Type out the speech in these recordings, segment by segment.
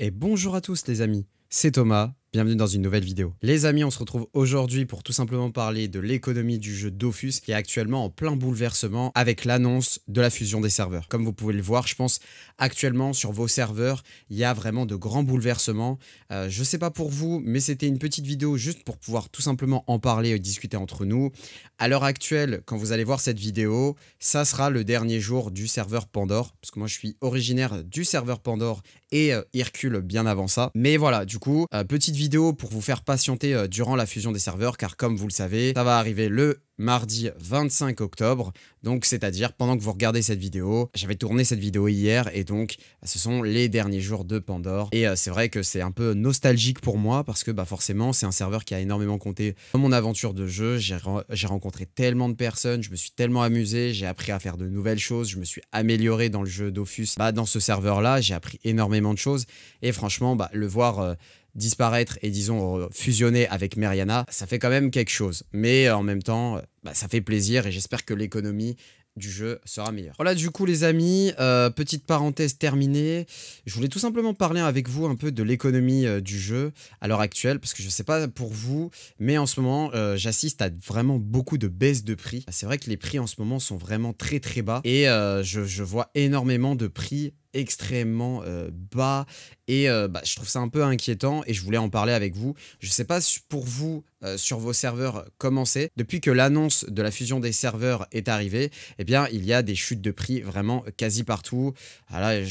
Et bonjour à tous les amis, c'est Thomas, bienvenue dans une nouvelle vidéo. Les amis, on se retrouve aujourd'hui pour tout simplement parler de l'économie du jeu Dofus qui est actuellement en plein bouleversement avec l'annonce de la fusion des serveurs. Comme vous pouvez le voir, je pense actuellement sur vos serveurs, il y a vraiment de grands bouleversements. Euh, je sais pas pour vous, mais c'était une petite vidéo juste pour pouvoir tout simplement en parler et discuter entre nous. À l'heure actuelle, quand vous allez voir cette vidéo, ça sera le dernier jour du serveur Pandore, parce que moi je suis originaire du serveur Pandore et euh, Hercule bien avant ça. Mais voilà, du coup, euh, petite vidéo pour vous faire patienter euh, durant la fusion des serveurs, car comme vous le savez, ça va arriver le mardi 25 octobre, donc c'est-à-dire pendant que vous regardez cette vidéo, j'avais tourné cette vidéo hier et donc ce sont les derniers jours de Pandore. Et c'est vrai que c'est un peu nostalgique pour moi parce que bah forcément c'est un serveur qui a énormément compté dans mon aventure de jeu, j'ai rencontré tellement de personnes, je me suis tellement amusé, j'ai appris à faire de nouvelles choses, je me suis amélioré dans le jeu Dofus, bah dans ce serveur là j'ai appris énormément de choses. Et franchement bah le voir disparaître et disons fusionner avec Meriana, ça fait quand même quelque chose. Mais en même temps, bah, ça fait plaisir et j'espère que l'économie du jeu sera meilleure. Voilà du coup les amis, euh, petite parenthèse terminée, je voulais tout simplement parler avec vous un peu de l'économie euh, du jeu à l'heure actuelle, parce que je sais pas pour vous, mais en ce moment euh, j'assiste à vraiment beaucoup de baisses de prix. C'est vrai que les prix en ce moment sont vraiment très très bas et je, vois énormément de prix extrêmement euh, bas et euh, bah, je trouve ça un peu inquiétant et je voulais en parler avec vous. Je sais pas pour vous euh, sur vos serveurs comment c'est. Depuis que l'annonce de la fusion des serveurs est arrivée, eh bien il y a des chutes de prix vraiment quasi partout. Voilà,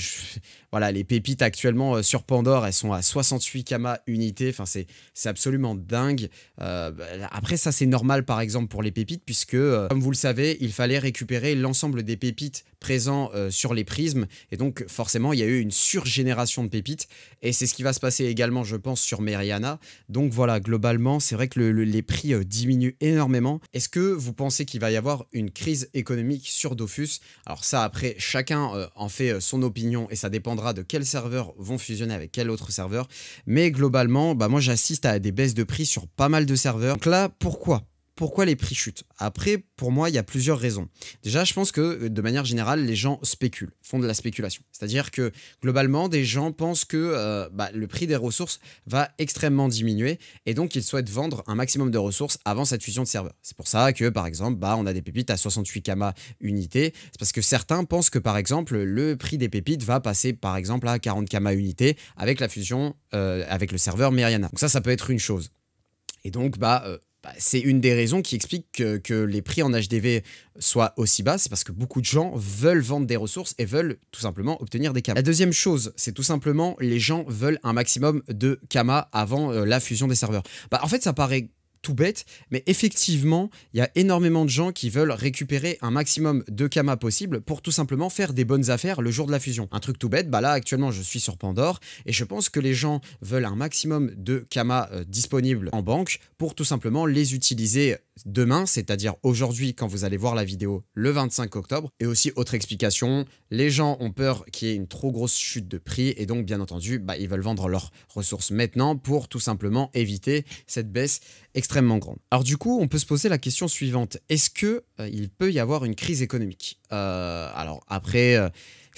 voilà les pépites actuellement sur Pandore, elles sont à 68 kama unité. Enfin c'est absolument dingue. Bah, après ça c'est normal par exemple pour les pépites puisque comme vous le savez, il fallait récupérer l'ensemble des pépites présents sur les prismes et donc forcément, il y a eu une surgénération de pépites. Et c'est ce qui va se passer également, je pense, sur Meriana. Donc voilà, globalement, c'est vrai que les prix euh, diminuent énormément. Est-ce que vous pensez qu'il va y avoir une crise économique sur Dofus? Alors ça, après, chacun euh, en fait euh, son opinion et ça dépendra de quels serveurs vont fusionner avec quel autre serveur. Mais globalement, bah moi, j'assiste à des baisses de prix sur pas mal de serveurs. Donc là, pourquoi? Pourquoi les prix chutent Après, pour moi, il y a plusieurs raisons. Déjà, je pense que euh, de manière générale, les gens spéculent, font de la spéculation. C'est-à-dire que globalement, des gens pensent que euh, bah, le prix des ressources va extrêmement diminuer et donc ils souhaitent vendre un maximum de ressources avant cette fusion de serveurs. C'est pour ça que, par exemple, bah, on a des pépites à 68 kama unité. C'est parce que certains pensent que, par exemple, le prix des pépites va passer, par exemple, à 40 kama unité avec la fusion euh, avec le serveur Meriana. Donc ça, ça peut être une chose. Et donc, bah, bah, c'est une des raisons qui explique que, les prix en HDV soient aussi bas, c'est parce que beaucoup de gens veulent vendre des ressources et veulent tout simplement obtenir des kamas. La deuxième chose, c'est tout simplement les gens veulent un maximum de kamas avant euh, la fusion des serveurs. Bah, en fait, ça paraît tout bête, mais effectivement, il y a énormément de gens qui veulent récupérer un maximum de Kama possible pour tout simplement faire des bonnes affaires le jour de la fusion. Un truc tout bête, bah là actuellement je suis sur Pandore et je pense que les gens veulent un maximum de Kama euh, disponibles en banque pour tout simplement les utiliser demain, c'est-à-dire aujourd'hui quand vous allez voir la vidéo le 25 octobre. Et aussi, autre explication, les gens ont peur qu'il y ait une trop grosse chute de prix et donc bien entendu, bah, ils veulent vendre leurs ressources maintenant pour tout simplement éviter cette baisse extrêmement grande. Alors du coup, on peut se poser la question suivante, est-ce qu'il euh, peut y avoir une crise économique? Euh, Alors après... Euh,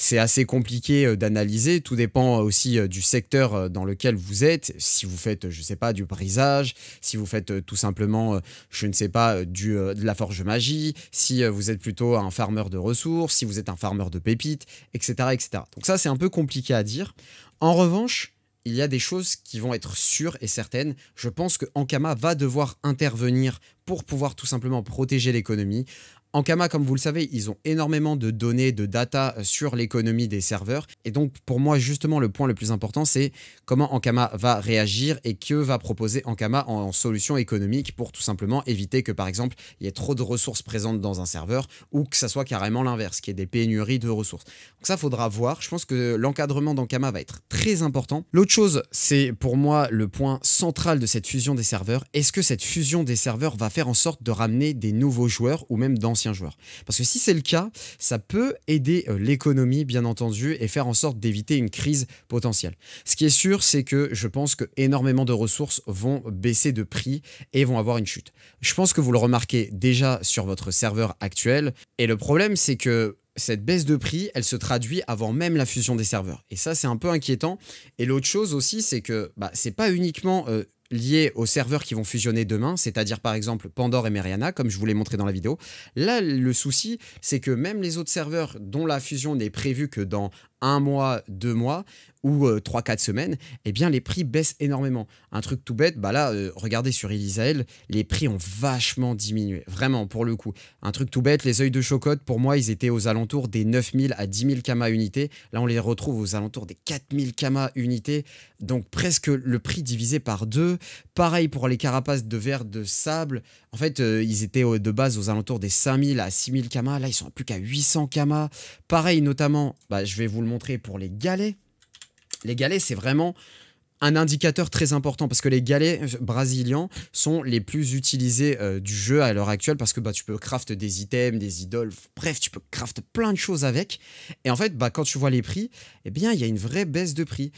c'est assez compliqué d'analyser. Tout dépend aussi du secteur dans lequel vous êtes. Si vous faites, je ne sais pas, du brisage, si vous faites tout simplement, je ne sais pas, du, de la forge magie, si vous êtes plutôt un farmer de ressources, si vous êtes un farmer de pépites, etc. etc. Donc ça, c'est un peu compliqué à dire. En revanche, il y a des choses qui vont être sûres et certaines. Je pense que Ankama va devoir intervenir pour pouvoir tout simplement protéger l'économie. Ankama, comme vous le savez, ils ont énormément de données, de data euh, sur l'économie des serveurs. Et donc, pour moi, justement, le point le plus important, c'est comment Ankama va réagir et que va proposer Ankama en, solution économique pour tout simplement éviter que, par exemple, il y ait trop de ressources présentes dans un serveur ou que ça soit carrément l'inverse, qu'il y ait des pénuries de ressources. Donc ça, faudra voir. Je pense que l'encadrement d'Ankama va être très important. L'autre chose, c'est pour moi le point central de cette fusion des serveurs. Est-ce que cette fusion des serveurs va faire en sorte de ramener des nouveaux joueurs ou même dans joueur. Parce que si c'est le cas, ça peut aider euh, l'économie, bien entendu, et faire en sorte d'éviter une crise potentielle. Ce qui est sûr, c'est que je pense que énormément de ressources vont baisser de prix et vont avoir une chute. Je pense que vous le remarquez déjà sur votre serveur actuel. Et le problème, c'est que cette baisse de prix, elle se traduit avant même la fusion des serveurs. Et ça, c'est un peu inquiétant. Et l'autre chose aussi, c'est que bah, c'est pas uniquement euh, lié aux serveurs qui vont fusionner demain, c'est-à-dire par exemple Pandore et Meriana, comme je vous l'ai montré dans la vidéo. Là, le souci, c'est que même les autres serveurs dont la fusion n'est prévue que dans un mois, deux mois ou euh, trois, quatre semaines, eh bien les prix baissent énormément. Un truc tout bête, bah là, euh, regardez sur Elisael, les prix ont vachement diminué, vraiment pour le coup. Un truc tout bête, les œils de chocotte, pour moi, ils étaient aux alentours des 9000 à 10 000 kama unités. Là, on les retrouve aux alentours des 4000 kama unités, donc presque le prix divisé par deux. Pareil pour les carapaces de verre de sable. En fait, euh, ils étaient de base aux alentours des 5000 à 6000 kama. Là, ils sont plus qu'à 800 kama. Pareil, notamment, bah, je vais vous le montrer pour les galets. Les galets, c'est vraiment un indicateur très important parce que les galets euh, brésiliens sont les plus utilisés euh, du jeu à l'heure actuelle parce que bah, tu peux craft des items, des idoles, bref, tu peux craft plein de choses avec. Et en fait, bah, quand tu vois les prix, eh bien, il y a une vraie baisse de prix.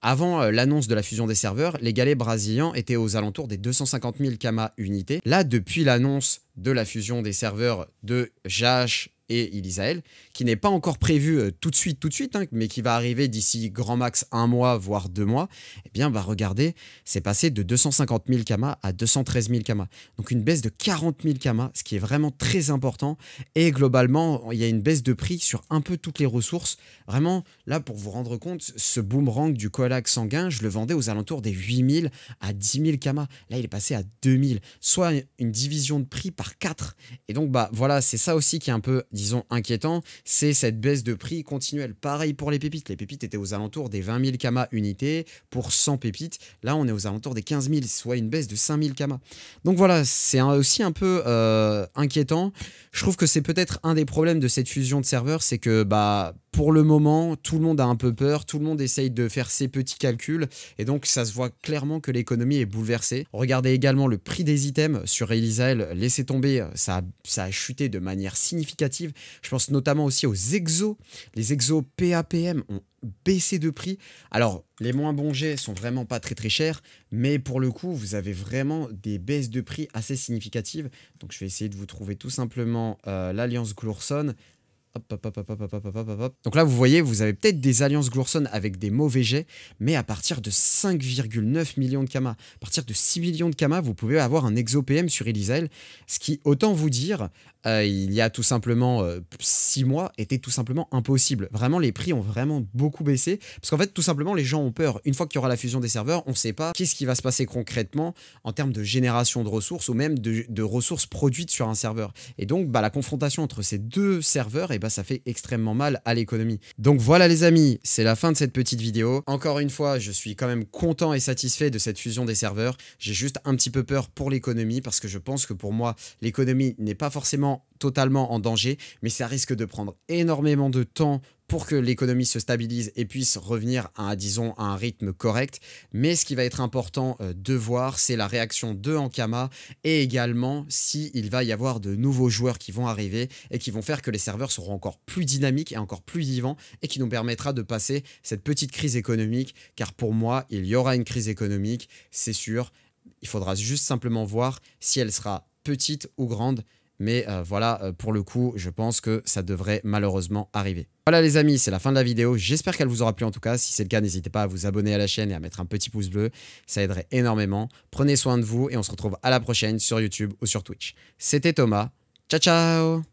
Avant euh, l'annonce de la fusion des serveurs, les galets brésiliens étaient aux alentours des 250 000 kama unités. Là, depuis l'annonce de la fusion des serveurs de JH et Ilisael, qui n'est pas encore prévu euh, tout de suite, tout de suite, hein, mais qui va arriver d'ici grand max un mois, voire deux mois, eh bien, va regardez, c'est passé de 250 000 kama à 213 000 kama. Donc une baisse de 40 000 kama, ce qui est vraiment très important. Et globalement, il y a une baisse de prix sur un peu toutes les ressources. Vraiment, là, pour vous rendre compte, ce boomerang du colac sanguin, je le vendais aux alentours des 8 000 à 10 000 kama. Là, il est passé à 2 000, soit une division de prix par 4. Et donc, bah voilà, c'est ça aussi qui est un peu disons, inquiétant, c'est cette baisse de prix continuelle. Pareil pour les pépites. Les pépites étaient aux alentours des 20 000 kama unités pour 100 pépites. Là, on est aux alentours des 15 000, soit une baisse de 5 000 kama. Donc voilà, c'est aussi un peu euh, inquiétant. Je trouve que c'est peut-être un des problèmes de cette fusion de serveurs, c'est que bah pour le moment, tout le monde a un peu peur, tout le monde essaye de faire ses petits calculs, et donc ça se voit clairement que l'économie est bouleversée. Regardez également le prix des items sur Elisael, laissez tomber, ça a, chuté de manière significative. Je pense notamment aussi aux exos. Les exos PAPM ont baissé de prix. Alors, les moins bons jets sont vraiment pas très très chers, mais pour le coup, vous avez vraiment des baisses de prix assez significatives. Donc, je vais essayer de vous trouver tout simplement euh, l'Alliance Glourson. Donc là, vous voyez, vous avez peut-être des alliances Glourson avec des mauvais jets, mais à partir de 5,9 millions de Kama, à partir de 6 millions de Kama, vous pouvez avoir un exo PM sur Elisael, ce qui, autant vous dire, euh, il y a tout simplement 6 euh, mois, était tout simplement impossible. Vraiment, les prix ont vraiment beaucoup baissé, parce qu'en fait, tout simplement, les gens ont peur. Une fois qu'il y aura la fusion des serveurs, on ne sait pas qu'est-ce qui va se passer concrètement en termes de génération de ressources ou même de, ressources produites sur un serveur. Et donc, bah, la confrontation entre ces deux serveurs, et eh bah, ça fait extrêmement mal à l'économie. Donc voilà les amis, c'est la fin de cette petite vidéo. Encore une fois, je suis quand même content et satisfait de cette fusion des serveurs. J'ai juste un petit peu peur pour l'économie parce que je pense que pour moi, l'économie n'est pas forcément totalement en danger, mais ça risque de prendre énormément de temps pour que l'économie se stabilise et puisse revenir à, disons, à un rythme correct. Mais ce qui va être important euh, de voir, c'est la réaction de Ankama et également s'il va y avoir de nouveaux joueurs qui vont arriver et qui vont faire que les serveurs seront encore plus dynamiques et encore plus vivants et qui nous permettra de passer cette petite crise économique. Car pour moi, il y aura une crise économique, c'est sûr. Il faudra juste simplement voir si elle sera petite ou grande. Mais euh, voilà, euh, pour le coup, je pense que ça devrait malheureusement arriver. Voilà les amis, c'est la fin de la vidéo. J'espère qu'elle vous aura plu en tout cas. Si c'est le cas, n'hésitez pas à vous abonner à la chaîne et à mettre un petit pouce bleu. Ça aiderait énormément. Prenez soin de vous et on se retrouve à la prochaine sur YouTube ou sur Twitch. C'était Thomas. Ciao ciao